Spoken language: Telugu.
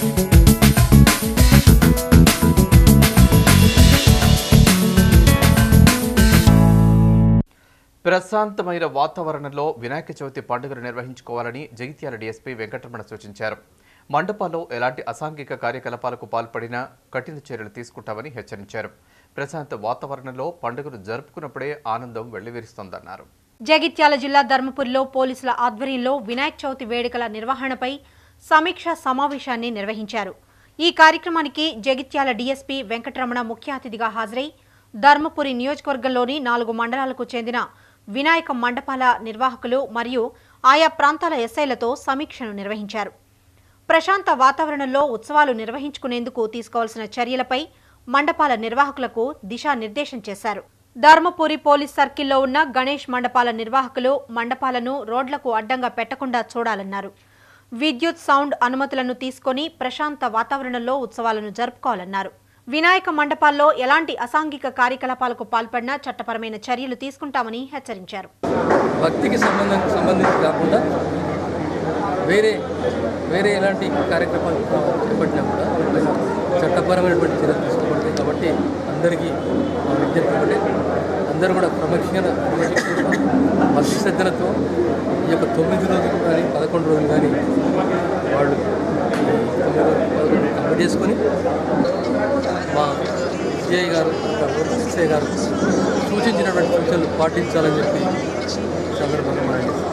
ప్రశాంతమైన వాతావరణంలో వినాయక చవితి పండుగను నిర్వహించుకోవాలని జగిత్యాల డీఎస్పీ వెంకటరమణ సూచించారు. మండపాల్లో ఎలాంటి అసాంఘిక కార్యకలాపాలకు పాల్పడినా కఠిన చర్యలు తీసుకుంటామని హెచ్చరించారు. ప్రశాంత వాతావరణంలో పండుగను జరుపుకున్నప్పుడే ఆనందం వెల్లివిరుస్తోందన్నారు. జగిత్యాల జిల్లా ధర్మపురిలో పోలీసుల ఆధ్వర్యంలో వినాయక చవితి వేడుకల నిర్వహణపై సమీక్షా సమావేశాన్ని నిర్వహించారు. ఈ కార్యక్రమానికి జగిత్యాల డీఎస్పీ వెంకటరమణ ముఖ్య అతిథిగా హాజరై ధర్మపురి నియోజకవర్గంలోని నాలుగు మండలాలకు చెందిన వినాయక మండపాల నిర్వాహకులు మరియు ఆయా ప్రాంతాల ఎస్ఐలతో సమీక్షను నిర్వహించారు. ప్రశాంత వాతావరణంలో ఉత్సవాలు నిర్వహించుకునేందుకు తీసుకోవాల్సిన చర్యలపై మండపాల నిర్వాహకులకు దిశానిర్దేశం చేశారు. ధర్మపురి పోలీస్ సర్కిల్లో ఉన్న గణేష్ మండపాల నిర్వాహకులు మండపాలను రోడ్లకు అడ్డంగా పెట్టకుండా చూడాలన్నారు. విద్యుత్ సౌండ్ అనుమతులను తీసుకొని ప్రశాంత వాతావరణంలో ఉత్సవాలను జరుపుకోవాలన్నారు. వినాయక మండపాల్లో ఎలాంటి అసాంఘిక కార్యకలాపాలకు పాల్పడినా చట్టపరమైన చర్యలు తీసుకుంటామని హెచ్చరించారు. భక్తికి సంబంధం సంబంధించి కాకుండా వేరే వేరే ఎలాంటి కార్యక్రమాలు చేపట్టినా కూడా చట్టపరమైనటువంటి చర్యలు తీసుకోబడతాయి కాబట్టి అందరికీ మా విజ్ఞప్తి అందరూ కూడా క్రమశిక్షణ క్రమశిక్షణతో ఈ యొక్క తొమ్మిది రోజులు కానీ పదకొండు రోజులు కానీ వాళ్ళు ఈ కంప్లీట్ చేసుకొని మా సిఐ గారు ఎస్ఐ గారు సూచించినటువంటి సూచనలు పాటించాలని చెప్పి సందర్భంగా